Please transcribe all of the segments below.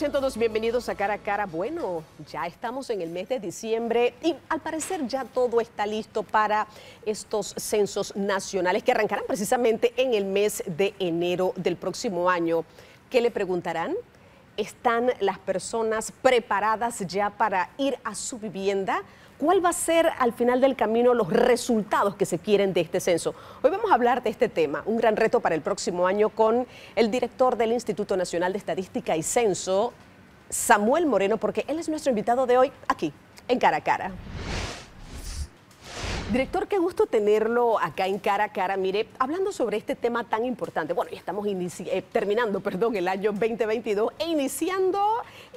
Siento todos bienvenidos a Cara a Cara. Bueno, ya estamos en el mes de diciembre y al parecer ya todo está listo para estos censos nacionales que arrancarán precisamente en el mes de enero del próximo año. ¿Qué le preguntarán? ¿Están las personas preparadas ya para ir a su vivienda? ¿Cuál va a ser al final del camino los resultados que se quieren de este censo? Hoy vamos a hablar de este tema, un gran reto para el próximo año con el director del Instituto Nacional de Estadística y Censo, Samuel Moreno, porque él es nuestro invitado de hoy aquí, en Cara a Cara. Director, qué gusto tenerlo acá en cara a cara. Mire, hablando sobre este tema tan importante. Bueno, ya estamos eh, terminando, perdón, el año 2022 e iniciando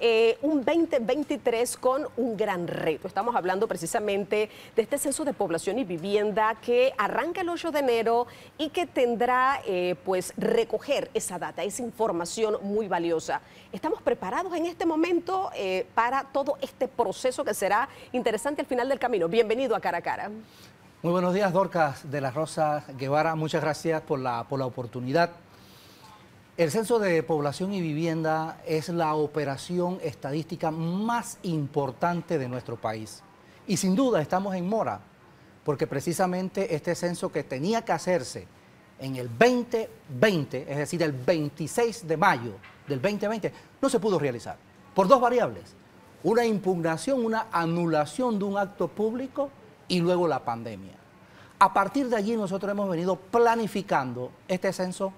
eh, un 2023 con un gran reto. Estamos hablando precisamente de este censo de población y vivienda que arranca el 8 de enero y que tendrá, eh, pues, recoger esa data, esa información muy valiosa. Estamos preparados en este momento para todo este proceso que será interesante al final del camino. Bienvenido a cara a cara. Muy buenos días, Dorcas de la Rosa Guevara. Muchas gracias por la, por la oportunidad. El Censo de Población y Vivienda es la operación estadística más importante de nuestro país. Y sin duda estamos en mora, porque precisamente este censo que tenía que hacerse en el 2020, es decir, el 26 de mayo del 2020, no se pudo realizar por dos variables. Una impugnación, una anulación de un acto público y luego la pandemia. A partir de allí nosotros hemos venido planificando este censo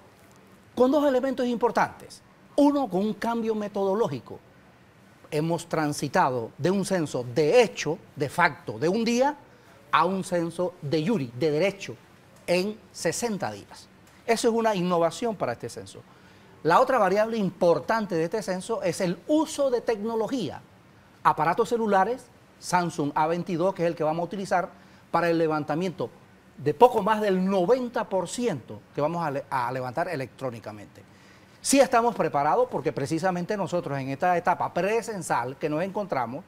con dos elementos importantes. Uno, con un cambio metodológico. Hemos transitado de un censo de hecho, de facto, de un día, a un censo de yuri, de derecho, en 60 días. Eso es una innovación para este censo. La otra variable importante de este censo es el uso de tecnología, aparatos celulares Samsung A22, que es el que vamos a utilizar para el levantamiento de poco más del 90% que vamos a, levantar electrónicamente. Sí estamos preparados porque precisamente nosotros en esta etapa presensal que nos encontramos,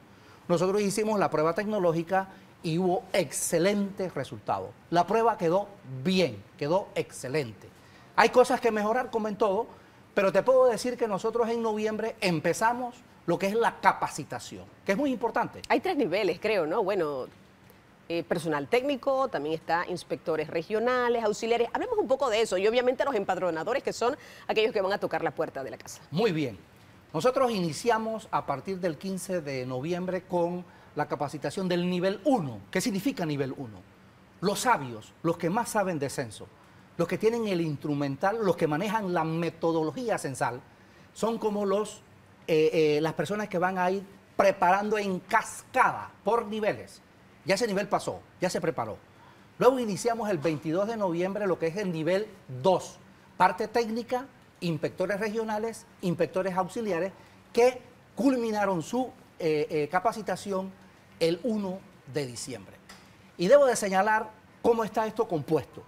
nosotros hicimos la prueba tecnológica y hubo excelentes resultados. La prueba quedó bien, quedó excelente. Hay cosas que mejorar, como en todo, pero te puedo decir que nosotros en noviembre empezamos lo que es la capacitación, que es muy importante. Hay tres niveles, creo, ¿no? Bueno, eh, personal técnico, también está inspectores regionales, auxiliares. Hablemos un poco de eso y obviamente los empadronadores, que son aquellos que van a tocar la puerta de la casa. Muy bien. Nosotros iniciamos a partir del 15 de noviembre con la capacitación del nivel 1. ¿Qué significa nivel 1? Los sabios, los que más saben de censo, los que tienen el instrumental, los que manejan la metodología censal, son como los eh, eh, las personas que van a ir preparando en cascada por niveles. Ya ese nivel pasó, ya se preparó. Luego iniciamos el 22 de noviembre lo que es el nivel 2, parte técnica, inspectores regionales, inspectores auxiliares, que culminaron su eh, capacitación el 1 de diciembre. Y debo de señalar cómo está esto compuesto.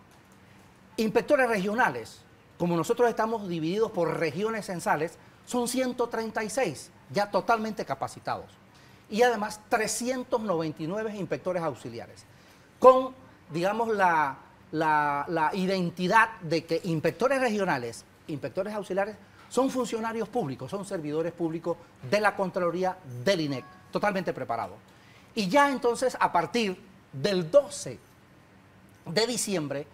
Inspectores regionales, como nosotros estamos divididos por regiones censales, son 136 ya totalmente capacitados. Y además 399 inspectores auxiliares. Con, digamos, la, la, identidad de que inspectores regionales, inspectores auxiliares, son funcionarios públicos, son servidores públicos de la Contraloría del INEC, totalmente preparados. Y ya entonces, a partir del 12 de diciembre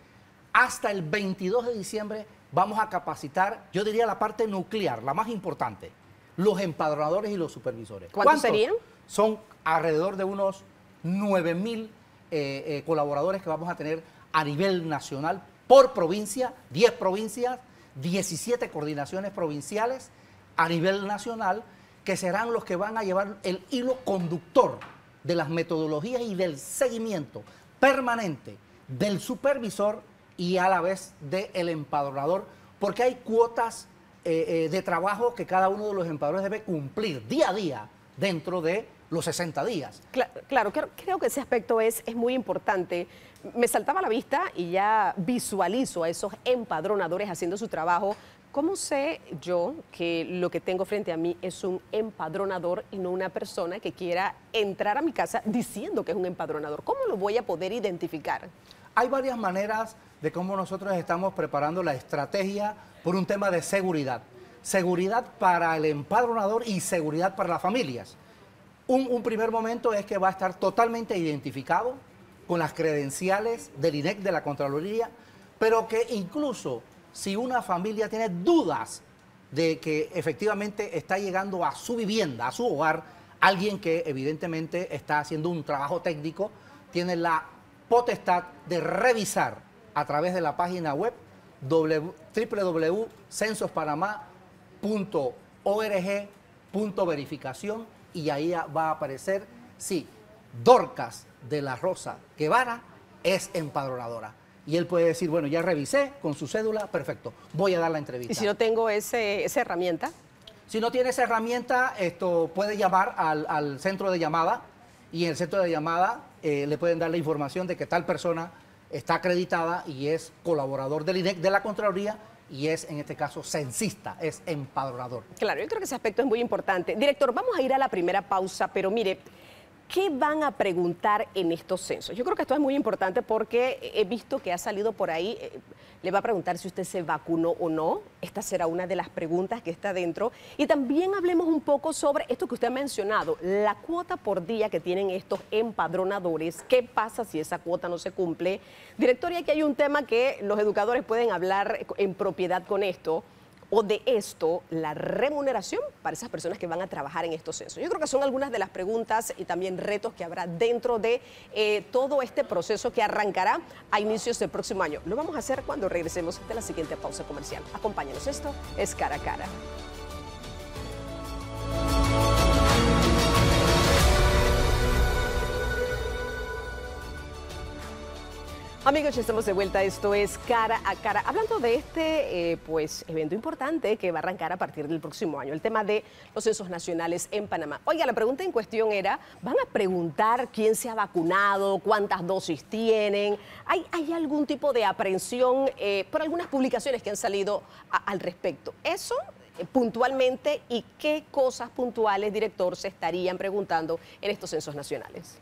hasta el 22 de diciembre, vamos a capacitar, yo diría la parte nuclear, la más importante, los empadronadores y los supervisores. ¿Cuántos, serían? Son alrededor de unos 9 mil eh, eh, colaboradores que vamos a tener a nivel nacional por provincia, 10 provincias, 17 coordinaciones provinciales a nivel nacional, que serán los que van a llevar el hilo conductor de las metodologías y del seguimiento permanente del supervisor y a la vez del empadronador, porque hay cuotas eh, eh, de trabajo que cada uno de los empadronadores debe cumplir día a día dentro de los 60 días. Claro, creo, que ese aspecto es, es muy importante. Me saltaba a la vista y ya visualizo a esos empadronadores haciendo su trabajo. ¿Cómo sé yo que lo que tengo frente a mí es un empadronador y no una persona que quiera entrar a mi casa diciendo que es un empadronador? ¿Cómo lo voy a poder identificar? Hay varias maneras de cómo nosotros estamos preparando la estrategia por un tema de seguridad. seguridad para el empadronador y seguridad para las familias. Un, primer momento es que va a estar totalmente identificado con las credenciales del INEC de la Contraloría, pero que incluso si una familia tiene dudas de que efectivamente está llegando a su vivienda, a su hogar, alguien que evidentemente está haciendo un trabajo técnico, tiene la potestad de revisar a través de la página web www.censospanaMA.org.verificación y ahí va a aparecer si Dorcas de la Rosa Guevara es empadronadora. Y él puede decir, bueno, ya revisé con su cédula, perfecto, voy a dar la entrevista. ¿Y si no tengo ese, esa herramienta? Si no tiene esa herramienta, esto puede llamar al, centro de llamada y en el centro de llamada eh, le pueden dar la información de que tal persona está acreditada y es colaborador del INEC de la Contraloría y es en este caso censista, es empadronador. Claro, yo creo que ese aspecto es muy importante. Director, vamos a ir a la primera pausa, pero mire, ¿Qué van a preguntar en estos censos? Yo creo que esto es muy importante porque he visto que ha salido por ahí, eh, le va a preguntar si usted se vacunó o no. Esta será una de las preguntas que está dentro. Y también hablemos un poco sobre esto que usted ha mencionado, la cuota por día que tienen estos empadronadores. ¿Qué pasa si esa cuota no se cumple? Director, y aquí hay un tema que los educadores pueden hablar en propiedad con esto o de esto la remuneración para esas personas que van a trabajar en estos censos? Yo creo que son algunas de las preguntas y también retos que habrá dentro de eh, todo este proceso que arrancará a inicios del próximo año. Lo vamos a hacer cuando regresemos de la siguiente pausa comercial. Acompáñenos, esto es cara a cara. Amigos, ya estamos de vuelta. Esto es Cara a Cara. Hablando de este eh, pues, evento importante que va a arrancar a partir del próximo año, el tema de los censos nacionales en Panamá. Oiga, la pregunta en cuestión era, ¿van a preguntar quién se ha vacunado, cuántas dosis tienen? ¿Hay, algún tipo de aprehensión eh, por algunas publicaciones que han salido al respecto? Eso eh, puntualmente y qué cosas puntuales, director, se estarían preguntando en estos censos nacionales.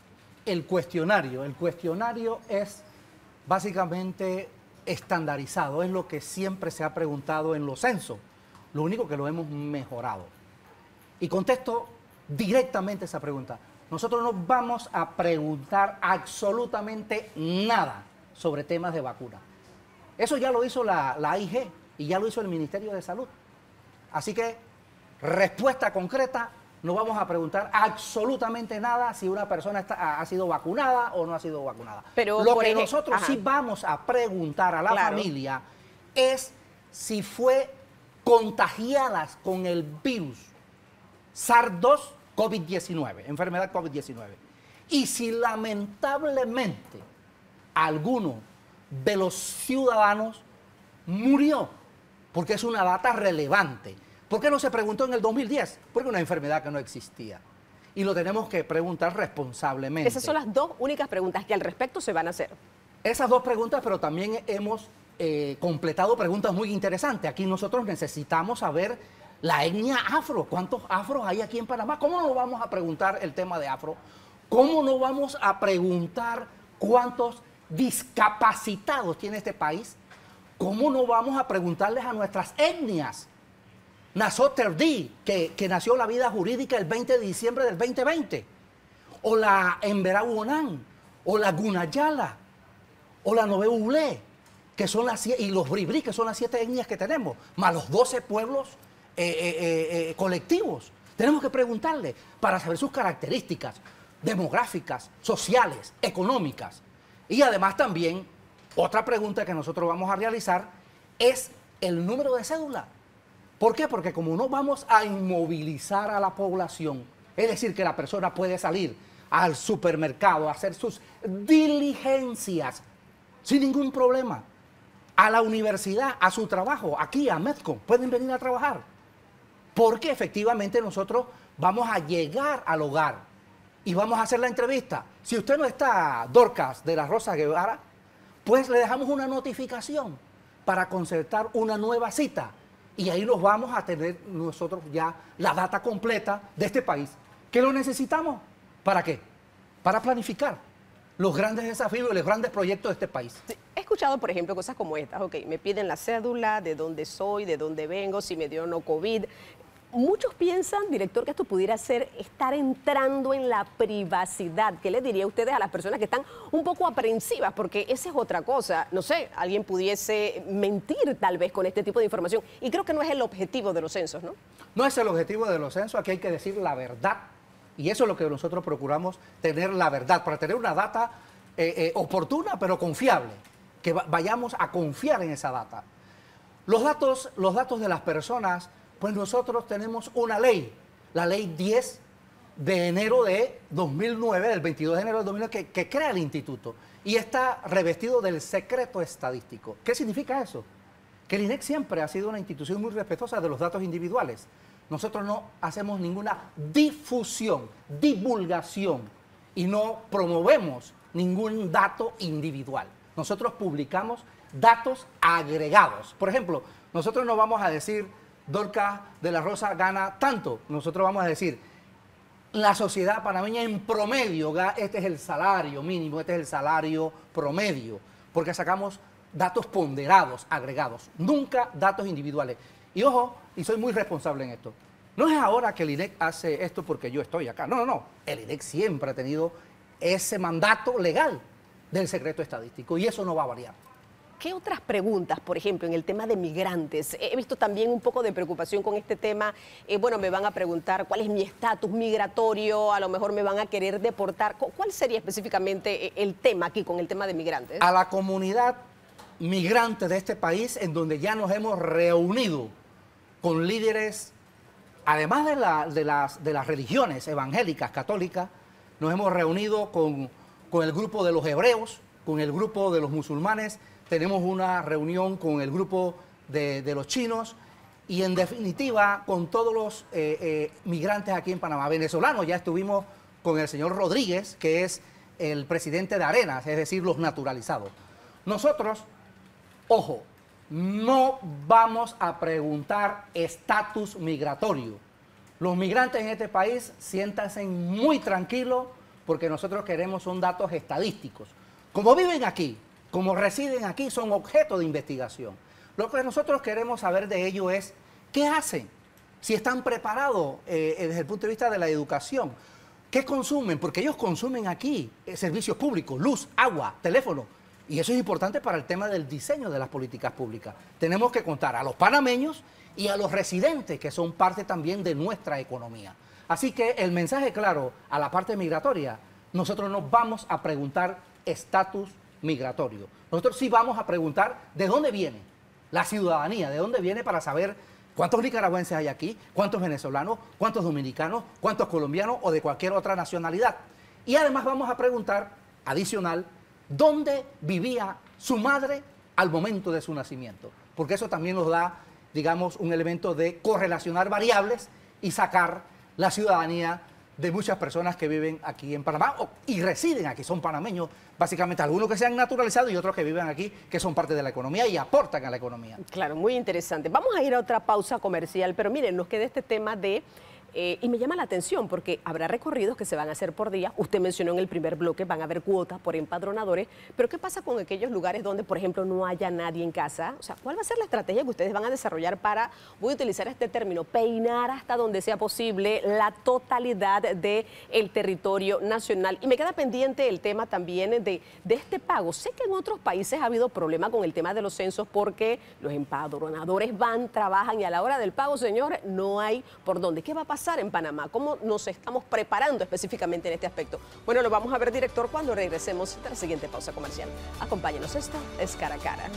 El cuestionario, el cuestionario es básicamente estandarizado, es lo que siempre se ha preguntado en los censos, lo único que lo hemos mejorado. Y contesto directamente esa pregunta. Nosotros no vamos a preguntar absolutamente nada sobre temas de vacuna. Eso ya lo hizo la, la AIG y ya lo hizo el Ministerio de Salud. Así que, respuesta concreta, no vamos a preguntar absolutamente nada si una persona ha sido vacunada o no ha sido vacunada. Pero lo que nosotros sí vamos a preguntar a la familia es si fue contagiada con el virus SARS-2 COVID-19, enfermedad COVID-19. Y si lamentablemente alguno de los ciudadanos murió, porque es una data relevante ¿Por qué no se preguntó en el 2010? Porque una enfermedad que no existía. Y lo tenemos que preguntar responsablemente. Esas son las dos únicas preguntas que al respecto se van a hacer. Esas dos preguntas, pero también hemos eh, completado preguntas muy interesantes. Aquí nosotros necesitamos saber la etnia afro. ¿Cuántos afros hay aquí en Panamá? ¿Cómo no vamos a preguntar el tema de afro? ¿Cómo no vamos a preguntar cuántos discapacitados tiene este país? ¿Cómo no vamos a preguntarles a nuestras etnias? Nasoter D, que, que, nació la vida jurídica el 20 de diciembre del 2020, o la Emberawonan, o la Gunayala, o la Noveulé, que son las y los Bribri, que son las siete etnias que tenemos, más los 12 pueblos eh, eh, eh, colectivos. Tenemos que preguntarle para saber sus características demográficas, sociales, económicas. Y además también, otra pregunta que nosotros vamos a realizar es el número de cédula. ¿Por qué? Porque como no vamos a inmovilizar a la población, es decir, que la persona puede salir al supermercado a hacer sus diligencias sin ningún problema, a la universidad, a su trabajo, aquí a Medco, pueden venir a trabajar. Porque efectivamente nosotros vamos a llegar al hogar y vamos a hacer la entrevista. Si usted no está, Dorcas de la Rosa Guevara, pues le dejamos una notificación para concertar una nueva cita y ahí nos vamos a tener nosotros ya la data completa de este país. ¿Qué lo necesitamos? ¿Para qué? Para planificar. los grandes desafíos los grandes proyectos de este país. He escuchado, por ejemplo, cosas como estas. Ok, me piden la cédula, de dónde soy, de dónde vengo, si me dio o no COVID. Muchos piensan, director, que esto pudiera ser estar entrando en la privacidad. ¿Qué le diría a ustedes a las personas que están un poco aprensivas? Porque esa es otra cosa. No sé, alguien pudiese mentir tal vez con este tipo de información. Y creo que no es el objetivo de los censos, ¿no? No es el objetivo de los censos. Aquí hay que decir la verdad. Y eso es lo que nosotros procuramos, tener la verdad, para tener una data eh, eh, oportuna pero confiable. Que vayamos a confiar en esa data. Los datos, los datos de las personas pues nosotros tenemos una ley, la ley 10 de enero de 2009, del 22 de enero de 2009, que, crea el instituto y está revestido del secreto estadístico. ¿Qué significa eso? Que el INEC siempre ha sido una institución muy respetuosa de los datos individuales. Nosotros no hacemos ninguna difusión, divulgación y no promovemos ningún dato individual. Nosotros publicamos datos agregados. Por ejemplo, nosotros no vamos a decir Dorca de la Rosa gana tanto. Nosotros vamos a decir, la sociedad panameña en promedio, este es el salario mínimo, este es el salario promedio, porque sacamos datos ponderados, agregados, nunca datos individuales. Y ojo, y soy muy responsable en esto, no es ahora que el INEC hace esto porque yo estoy acá, no, no, no, el INEC siempre ha tenido ese mandato legal del secreto estadístico y eso no va a variar. ¿Qué otras preguntas, por ejemplo, en el tema de migrantes? He visto también un poco de preocupación con este tema. Eh, bueno, me van a preguntar cuál es mi estatus migratorio, a lo mejor me van a querer deportar. ¿Cuál sería específicamente eh, el tema aquí con el tema de migrantes? A la comunidad migrante de este país, en donde ya nos hemos reunido con líderes, además de, las, religiones evangélicas, católicas, nos hemos reunido con el grupo de los hebreos, con el grupo de los musulmanes, tenemos una reunión con el grupo de, los chinos y en definitiva con todos los eh, eh, migrantes aquí en Panamá, venezolanos. Ya estuvimos con el señor Rodríguez, que es el presidente de Arenas, es decir, los naturalizados. Nosotros, ojo, no vamos a preguntar estatus migratorio. Los migrantes en este país siéntanse muy tranquilos porque nosotros queremos son datos estadísticos. Como viven aquí, como residen aquí, son objeto de investigación. Lo que nosotros queremos saber de ellos es qué hacen, si están preparados eh, desde el punto de vista de la educación, qué consumen, porque ellos consumen aquí eh, servicios públicos, luz, agua, teléfono. Y eso es importante para el tema del diseño de las políticas públicas. Tenemos que contar a los panameños y a los residentes, que son parte también de nuestra economía. Así que el mensaje claro a la parte migratoria, nosotros nos vamos a preguntar estatus migratorio. Nosotros sí vamos a preguntar de dónde viene la ciudadanía, de dónde viene para saber cuántos nicaragüenses hay aquí, cuántos venezolanos, cuántos dominicanos, cuántos colombianos o de cualquier otra nacionalidad. Y además vamos a preguntar, adicional, dónde vivía su madre al momento de su nacimiento, porque eso también nos da, digamos, un elemento de correlacionar variables y sacar la ciudadanía de muchas personas que viven aquí en Panamá y residen aquí, son panameños, básicamente algunos que se han naturalizado y otros que viven aquí, que son parte de la economía y aportan a la economía. Claro, muy interesante. Vamos a ir a otra pausa comercial, pero miren, nos queda este tema de eh, y me llama la atención porque habrá recorridos que se van a hacer por día. Usted mencionó en el primer bloque, van a haber cuotas por empadronadores, pero ¿qué pasa con aquellos lugares donde, por ejemplo, no haya nadie en casa? O sea, ¿cuál va a ser la estrategia que ustedes van a desarrollar para, voy a utilizar este término, peinar hasta donde sea posible la totalidad del el territorio nacional? Y me queda pendiente el tema también de, de este pago. Sé que en otros países ha habido problema con el tema de los censos porque los empadronadores van, trabajan y a la hora del pago, señores, no hay por dónde. ¿Qué va a pasar? En Panamá? ¿Cómo nos estamos preparando específicamente en este aspecto? Bueno, lo vamos a ver, director, cuando regresemos de la siguiente pausa comercial. Acompáñenos, esto es Cara a Cara.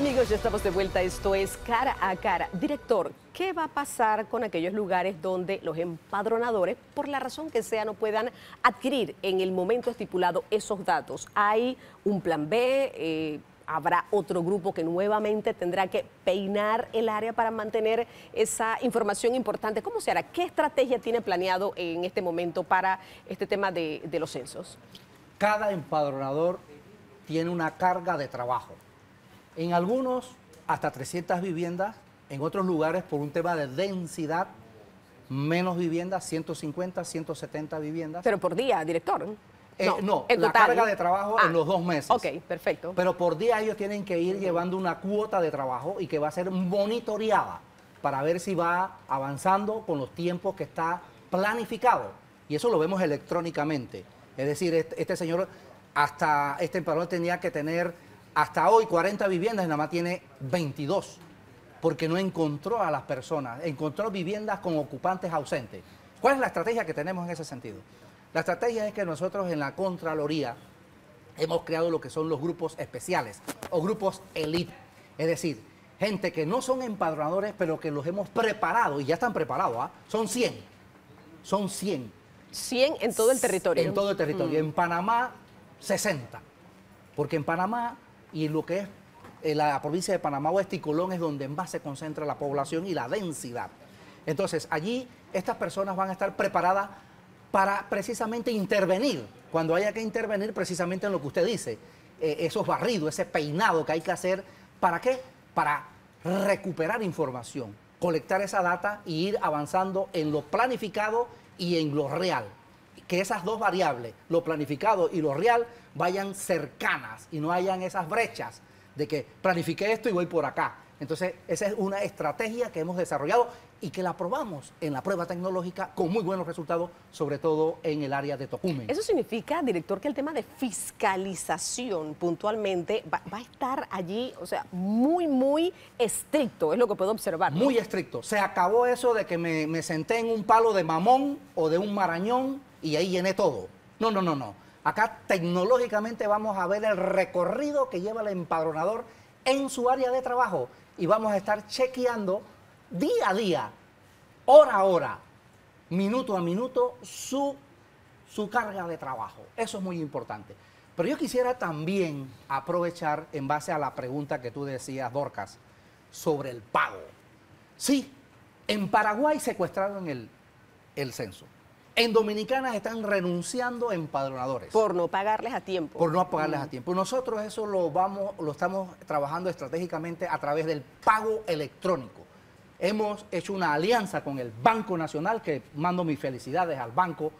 Amigos, ya estamos de vuelta. Esto es Cara a Cara. Director, ¿qué va a pasar con aquellos lugares donde los empadronadores, por la razón que sea, no puedan adquirir en el momento estipulado esos datos? ¿Hay un plan B? Eh, ¿Habrá otro grupo que nuevamente tendrá que peinar el área para mantener esa información importante? ¿Cómo se hará? ¿Qué estrategia tiene planeado en este momento para este tema de los censos? Cada empadronador tiene una carga de trabajo en algunos hasta 300 viviendas, en otros lugares por un tema de densidad, menos viviendas, 150, 170 viviendas. Pero por día, director. Eh, no, la carga de trabajo en ah, los dos meses. Ok, perfecto. Pero por día ellos tienen que ir llevando una cuota de trabajo y que va a ser monitoreada para ver si va avanzando con los tiempos que está planificado. Y eso lo vemos electrónicamente. Es decir, este, este señor, hasta este emperador tenía que tener hasta hoy 40 viviendas y nada más tiene 22, porque no encontró a las personas, encontró viviendas con ocupantes ausentes. ¿Cuál es la estrategia que tenemos en ese sentido? La estrategia es que nosotros en la Contraloría hemos creado lo que son los grupos especiales o grupos elite. Es decir, gente que no son empadronadores, pero que los hemos preparado y ya están preparados. ¿ah? Son 100. Son 100. 100 en todo el territorio. En todo el territorio. Mm. En Panamá, 60. Porque en Panamá y lo que es eh, la provincia de Panamá Oeste y Colón es donde más se concentra la población y la densidad. Entonces, allí estas personas van a estar preparadas para precisamente intervenir, cuando haya que intervenir precisamente en lo que usted dice, eh, esos barridos, ese peinado que hay que hacer, ¿para qué? Para recuperar información, colectar esa data y ir avanzando en lo planificado y en lo real. Que esas dos variables, lo planificado y lo real, vayan cercanas y no hayan esas brechas de que planifiqué esto y voy por acá. Entonces, esa es una estrategia que hemos desarrollado y que la probamos en la prueba tecnológica con muy buenos resultados, sobre todo en el área de Tocumen. Eso significa, director, que el tema de fiscalización puntualmente va, a estar allí, o sea, muy, muy estricto, es lo que puedo observar. Muy estricto. Se acabó eso de que me, me senté en un palo de mamón o de un marañón y ahí llené todo. No, no, no, no. Acá tecnológicamente vamos a ver el recorrido que lleva el empadronador en su área de trabajo y vamos a estar chequeando día a día, hora a hora, minuto a minuto, su, su carga de trabajo. Eso es muy importante. Pero yo quisiera también aprovechar, en base a la pregunta que tú decías, Dorcas, sobre el pago. Sí, en Paraguay secuestraron el, el censo. En Dominicana están renunciando a empadronadores. Por no pagarles a tiempo. Por no pagarles a tiempo. Nosotros eso lo vamos, lo estamos trabajando estratégicamente a través del pago electrónico. Hemos hecho una alianza con el Banco Nacional, que mando mis felicidades al banco,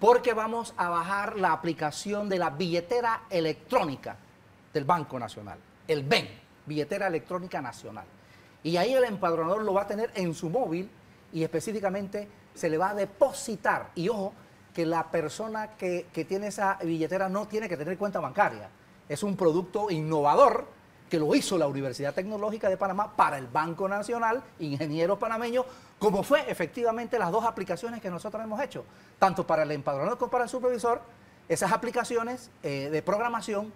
porque vamos a bajar la aplicación de la billetera electrónica del Banco Nacional, el BEN, billetera electrónica nacional. Y ahí el empadronador lo va a tener en su móvil y específicamente se le va a depositar. Y ojo, que la persona que, tiene esa billetera no tiene que tener cuenta bancaria. Es un producto innovador que lo hizo la Universidad Tecnológica de Panamá para el Banco Nacional, ingenieros panameños, como fue efectivamente las dos aplicaciones que nosotros hemos hecho, tanto para el empadronador como para el supervisor, esas aplicaciones eh, de programación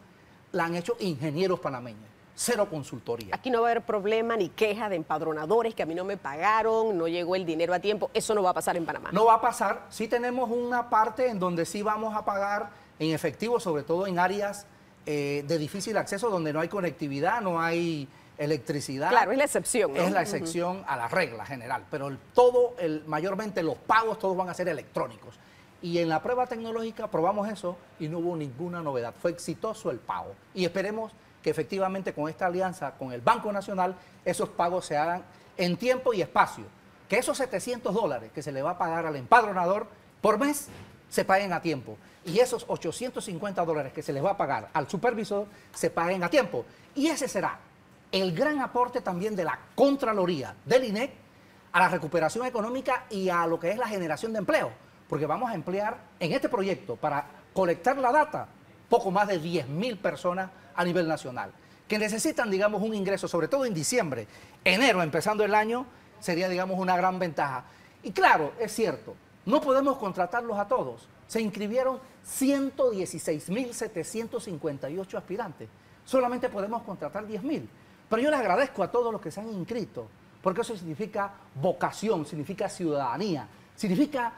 la han hecho ingenieros panameños cero consultoría. Aquí no va a haber problema ni queja de empadronadores que a mí no me pagaron, no llegó el dinero a tiempo. Eso no va a pasar en Panamá. No va a pasar. Sí tenemos una parte en donde sí vamos a pagar en efectivo, sobre todo en áreas eh, de difícil acceso donde no hay conectividad, no hay electricidad. Claro, es la excepción. Es la excepción a la regla general, pero todo, el, mayormente los pagos todos van a ser electrónicos. Y en la prueba tecnológica probamos eso y no hubo ninguna novedad. Fue exitoso el pago. Y esperemos que efectivamente con esta alianza con el Banco Nacional esos pagos se hagan en tiempo y espacio. Que esos 700 dólares que se le va a pagar al empadronador por mes se paguen a tiempo. Y esos 850 dólares que se les va a pagar al supervisor se paguen a tiempo. Y ese será el gran aporte también de la Contraloría del INEC a la recuperación económica y a lo que es la generación de empleo. Porque vamos a emplear en este proyecto para colectar la data poco más de 10.000 personas a nivel nacional, que necesitan, digamos, un ingreso, sobre todo en dicciembre, enero, empezando el año, sería, digamos, una gran ventaja. Y claro, es cierto, no podemos contratarlos a todos. Se inscribieron 116.758 aspirantes. Solamente podemos contratar 10.000. Pero yo les agradezco a todos los que se han inscrito, porque eso significa vocación, significa ciudadanía, significa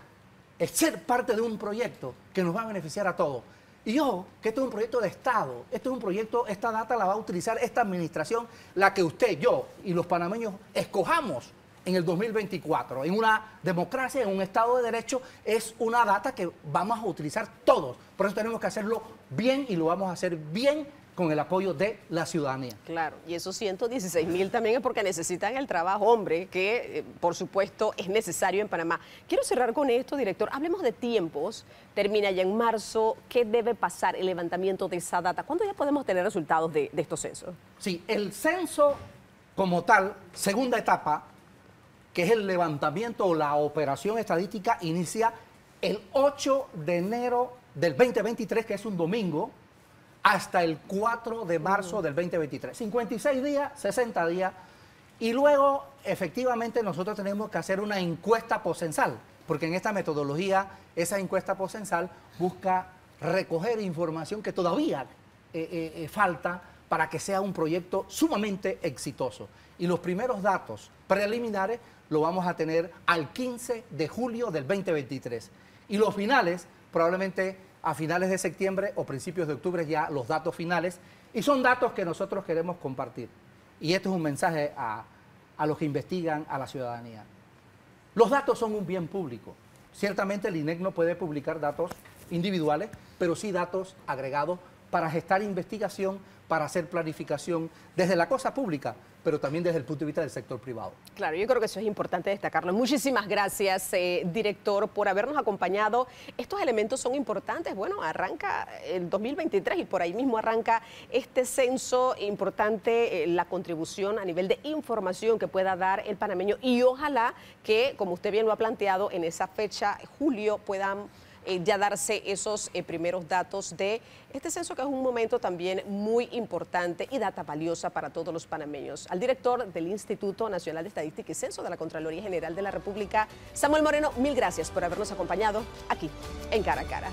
ser parte de un proyecto que nos va a beneficiar a todos. Y yo, que esto es un proyecto de Estado, esto es un proyecto, esta data la va a utilizar esta administración, la que usted, yo y los panameños escojamos en el 2024. En una democracia, en un Estado de Derecho, es una data que vamos a utilizar todos. Por eso tenemos que hacerlo bien y lo vamos a hacer bien con el apoyo de la ciudadanía. Claro, y esos 116 mil también es porque necesitan el trabajo, hombre, que eh, por supuesto es necesario en Panamá. Quiero cerrar con esto, director. Hablemos de tiempos. Termina ya en marzo. ¿Qué debe pasar el levantamiento de esa data? ¿Cuándo ya podemos tener resultados de, de estos censos? Sí, el censo como tal, segunda etapa, que es el levantamiento o la operación estadística, inicia el 8 de enero del 2023, que es un domingo, hasta el 4 de marzo del 2023. 56 días, 60 días. Y luego, efectivamente, nosotros tenemos que hacer una encuesta posensal, porque en esta metodología, esa encuesta posensal busca recoger información que todavía eh, eh, eh, falta para que sea un proyecto sumamente exitoso. Y los primeros datos preliminares lo vamos a tener al 15 de julio del 2023. Y los finales, probablemente a finales de septiembre o principios de octubre ya los datos finales. Y son datos que nosotros queremos compartir. Y esto es un mensaje a, a los que investigan, a la ciudadanía. Los datos son un bien público. Ciertamente el INEC no puede publicar datos individuales, pero sí datos agregados para gestar investigación, para hacer planificación desde la cosa pública, pero también desde el punto de vista del sector privado. Claro, yo creo que eso es importante destacarlo. Muchísimas gracias, eh, director, por habernos acompañado. Estos elementos son importantes. Bueno, arranca el 2023 y por ahí mismo arranca este censo importante, eh, la contribución a nivel de información que pueda dar el panameño y ojalá que, como usted bien lo ha planteado, en esa fecha, julio, puedan eh, ya darse esos eh, primeros datos de este censo que es un momento también muy importante y data valiosa para todos los panameños. Al director del Instituto Nacional de Estadística y Censo de la Contraloría General de la República, Samuel Moreno, mil gracias por habernos acompañado aquí en Cara a Cara.